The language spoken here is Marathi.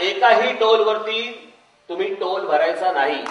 एकाही टोलवरती तुम्ही टोल भरायचा नाही.